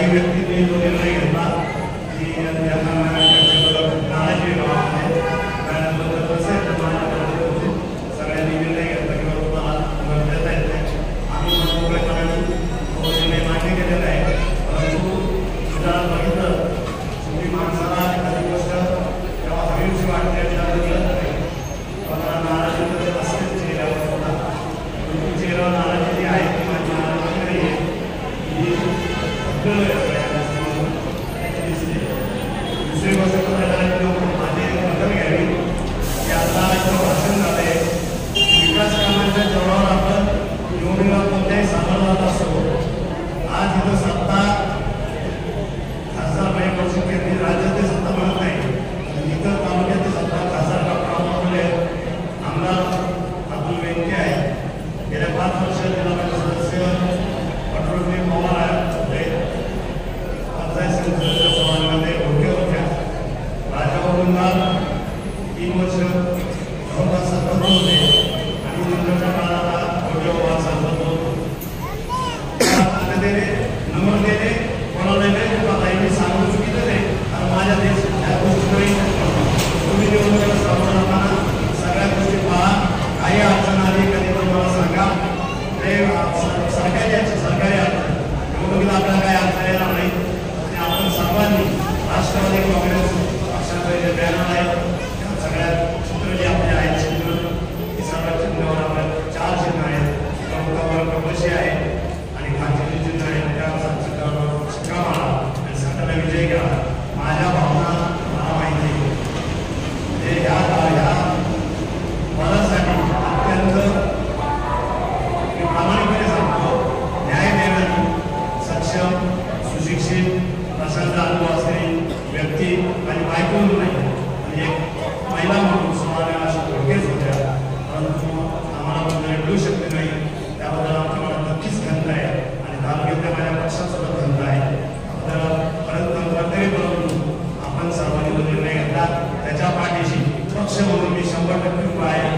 ahí el dinero del regresar y म्हणून नाही आम्हाला नक्कीच खंत आहे. आणि दाखवत्या माझ्या पक्षात आहे तर परत आपण सर्वांनी निर्णय घेतला त्याच्या पाठीशी पक्ष म्हणून शंभर टक्के उभा आहे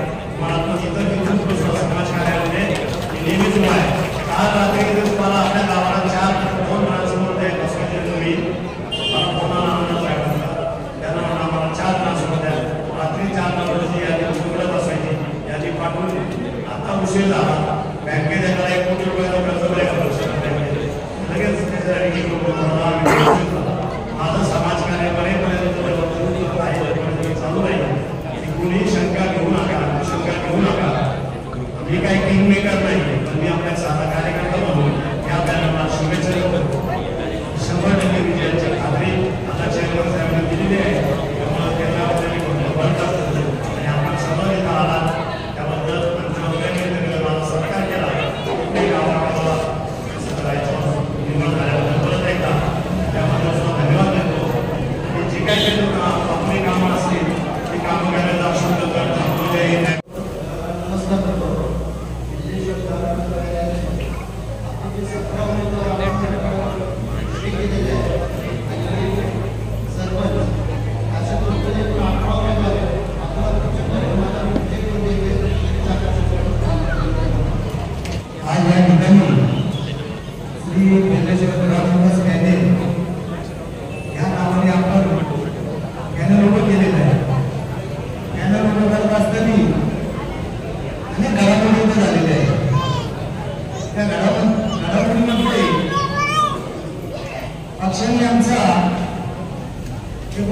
नेहमीच आहे काल उशीर झाला बँकेत येणारा एक कोटी रुपयाचा कर्ज बघायला लगेच त्याच्यासाठी माझं समाज कार्य बरेपर्यंत चालू राहील. कुणी शंका घेऊ नका शंका घेऊ नका. मी काही किंग मेकर नाही पण मी आपल्या साधा कार्यक्रम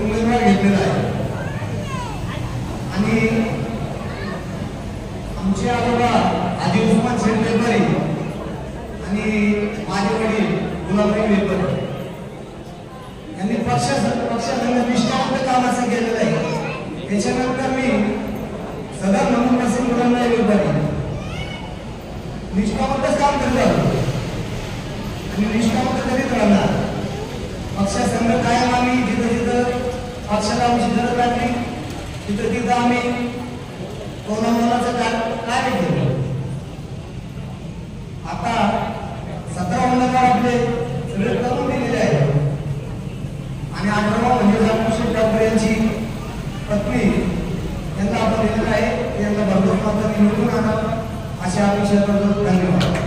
उमेदवार घेतलेला आहे. आणि आमचे आजोबा आधी उस्मान आणि माझे वडील गुलाबराव वेलकर यांनी पक्षा पक्षासंघ निष्ठावंत काम असं केलेलं आहे. त्याच्यानंतर मी सदा म्हणून असेल मुलांना वेलकरी निष्ठावंतच काम करतो आणि निष्ठावंत करीत राहणार. पक्षासंघ कायम आम्ही जिथं जिथं पक्षाला आमची गरज लागली तिथं तिथं आम्ही कोरोनाचं काम काय केलं? आता सतरा उमेदवार आपले सगळे करून दिलेले आहेत. आणि अठरावा म्हणजे रामकृष्ण ठाकरे यांची पत्नी यांना आपण दिलेलं आहे यांना भरपूर मात्र निवडून आणा अशा अपेक्षा करतो. धन्यवाद.